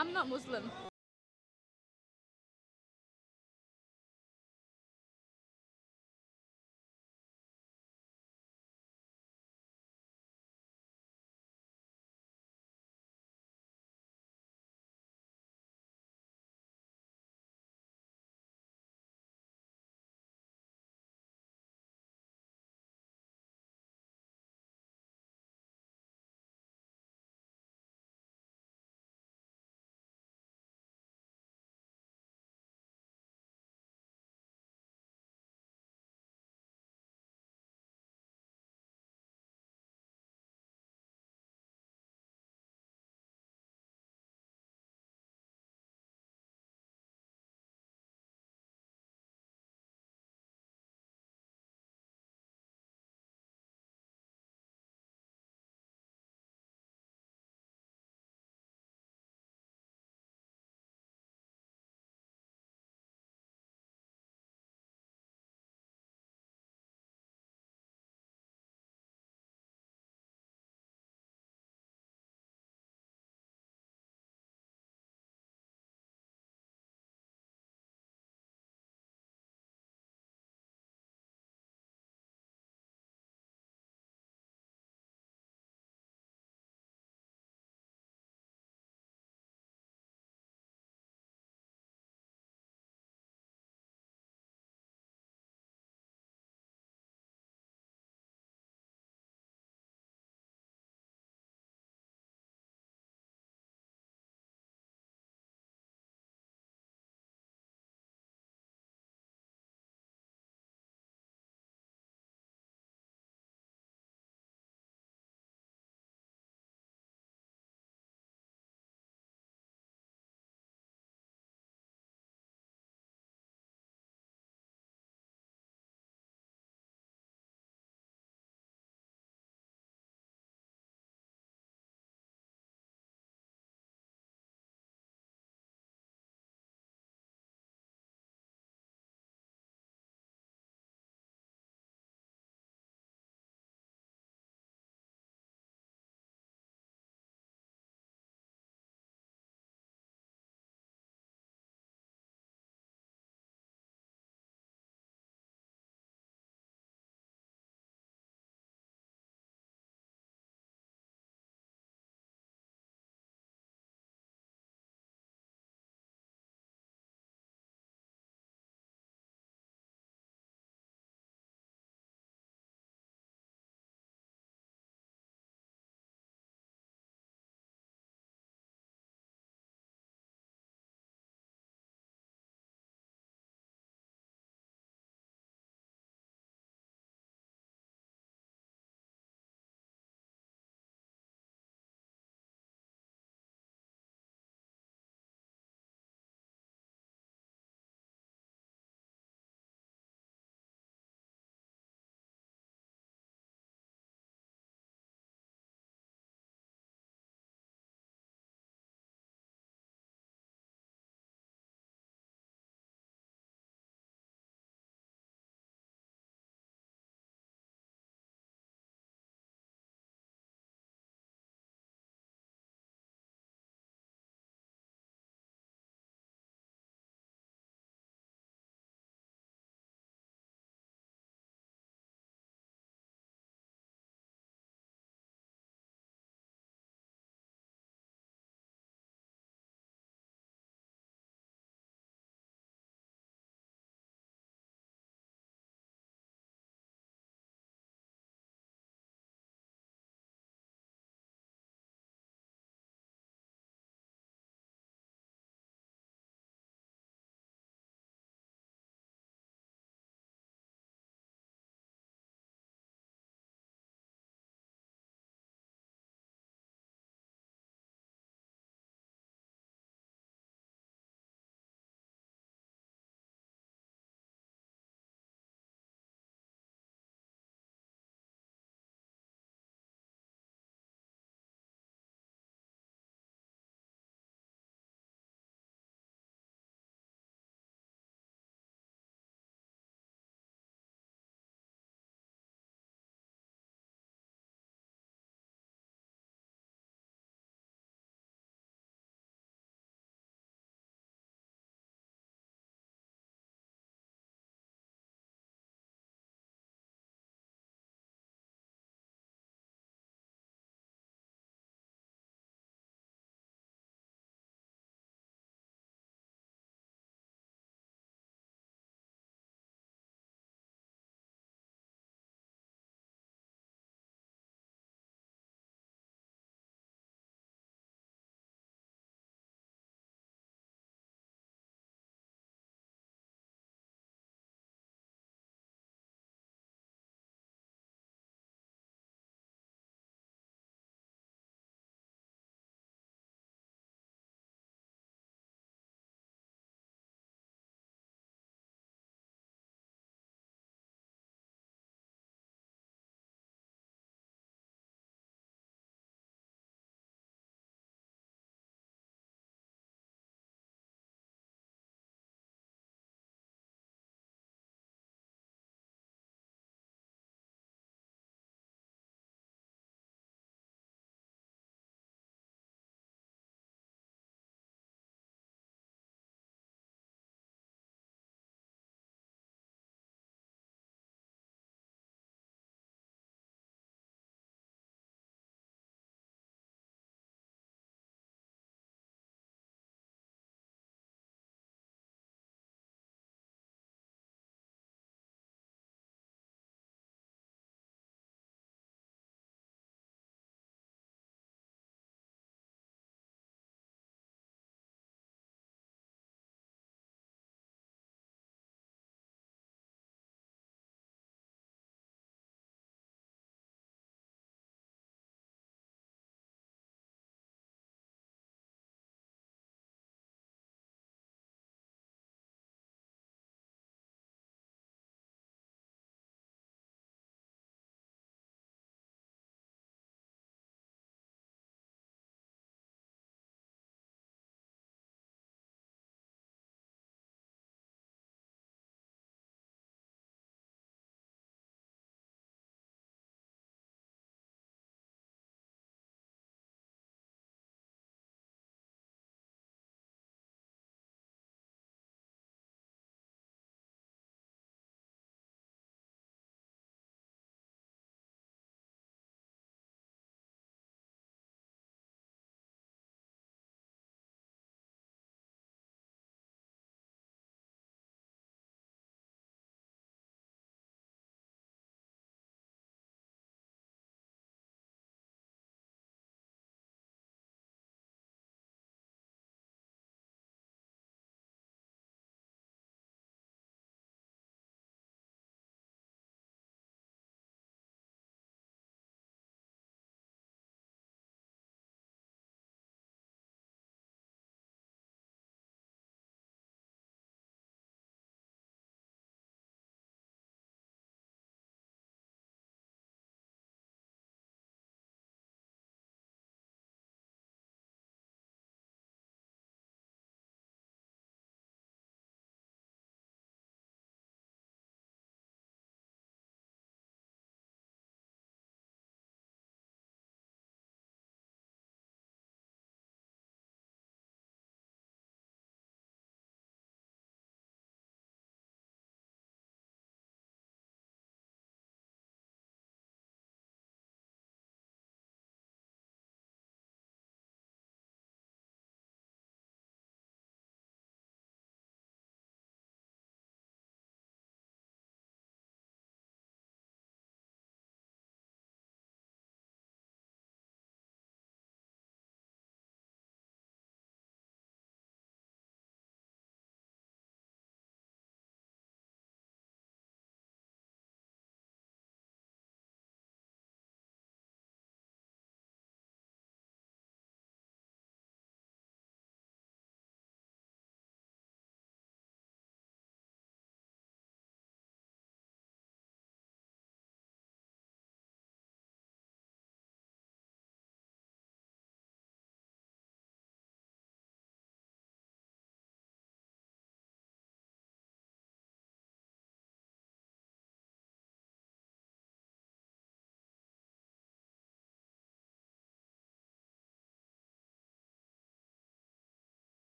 I'm not Muslim.